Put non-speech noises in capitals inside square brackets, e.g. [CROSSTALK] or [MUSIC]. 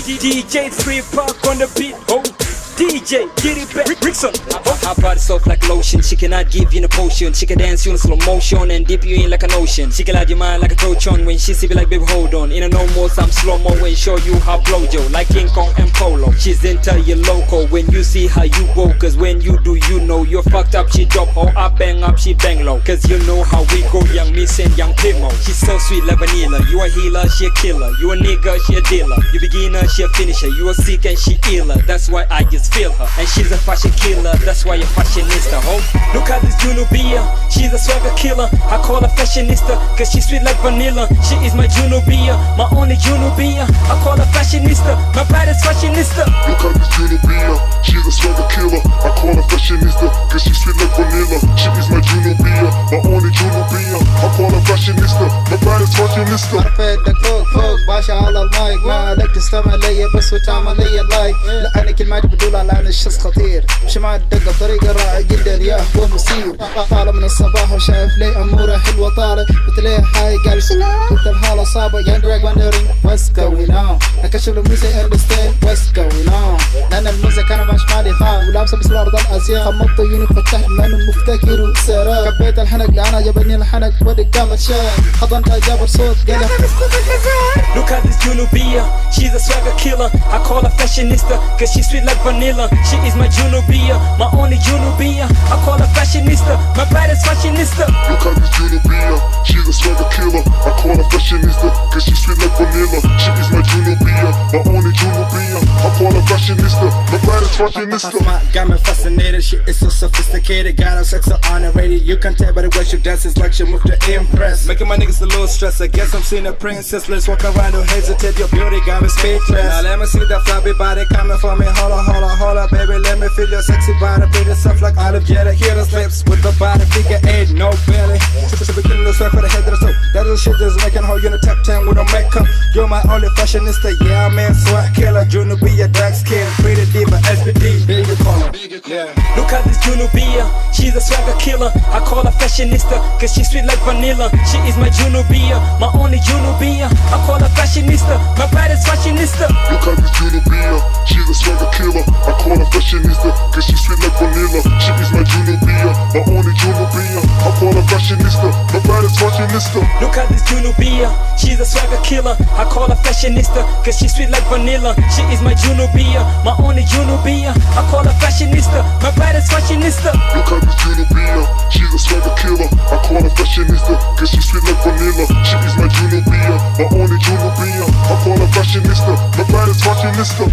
DJ Free Park on the beat, oh. DJ, get it back, Rickson. Her body soft like lotion. She cannot give you a potion. She can dance you in slow motion and dip you in like an ocean. She can light your mind like a coach on when she see me like baby hold on. In a no more some slow mo and show you how blow Joe like King Kong and Polo. She's into your loco when you see how you go. Cause when you do, you know you're fucked up. She drop her I bang up, she bang low. Cause you know how we go, young miss and young Pimo. She's so sweet like vanilla. You a healer, she a killer. You a nigga, she a dealer. You beginner, she a finisher. You a sick and she iller. That's why I just feel her. And she's a fashion killer, that's why you're fashionista, ho. Look at this Juno Junubia, she's a swagger killer. I call her fashionista, cause she's sweet like vanilla. She is my Juno Junubia, my only Juno Junubia. I call her fashionista, my baddest fashionista. Look at this Junubia, she's a swagger killer. I call her fashionista, cause she's sweet like vanilla. She is my Junubia, my only Junubia. I call her fashionista, my baddest fashionista. على المايك ما عليك تستمع ليا بس وتعمل ليا لايك لانك كلماتي بدول على ان الشخص خطير. مش مع الدقة بطريقة رائعة جدا يا هو مسير. طالع من الصباح وشايف لي أمورة حلوة طالع. قلت ليه هاي قال شنو؟ قلت الحالة صعبة يا دراج wondering what's going on. اكشف الموسيقى understand what's going on. لأن الموسيقى أنا مش مالي خام ولابسه بس الأرض الأزياء. خمطت عيوني فتحت لأنه مفتكر وسراب كبيت الحنك لأنا جابني الحنك. ودي قامت شاي. حضنتها جابر صوت قال [LAUGHS] Look at this Junubia, she's a swagger killer. I call her fashionista, cause she's sweet like vanilla. She is my Junubia, my only Junubia. I call her fashionista, my baddest fashionista. Look at this Junubia, she's a swagger killer. I call her fashionista, cause she's sweet like vanilla. She is my Junubia, my only Junubia. I call her fashionista, my baddest fashionista. Smart, got me fascinated. She is so sophisticated. Got her sex so underrated. You can tell by the way she dances, like she moved to impress. Making my niggas a little stressed. I guess I'm seeing a princess. Let's walk around, don't hesitate. Your beauty got me speechless. Now let me see that floppy body coming for me. Hold on, hold on, hold on, baby. Let me feel your sexy body. Beat it soft like olive jelly. Hear those lips with the body. Figure eight, no belly. Should be killing the sweat for the head of the soap. That little shit just making her in the top ten with no makeup. You're my only fashionista. Yeah, man, swag killer. Junior be a dark skin. Pretty diva, SPD. Biggie Kola. Yeah. Look at this Junubia, she's a swagger killer. I call her fashionista, cause she's sweet like vanilla. She is my Junubia, my only Junubia. I call her fashionista, my baddest fashionista. Look at this Junubia, she's a swagger killer. I call her fashionista, cause she's sweet like vanilla. She is my Junubia, my only Junubia. I call her fashionista, my baddest fashionista. Look at this Junubia, she's a swagger killer. I call her fashionista, cause she's sweet like vanilla. She is my Junubia, my only Junubia. I call her fashionista, my baddest fashionista. Look at this Junubia, she's a swagger killer. I call her fashionista, cause she's sweet like vanilla. She is my Junubia, my only Junubia. I call her fashionista, my baddest fashionista.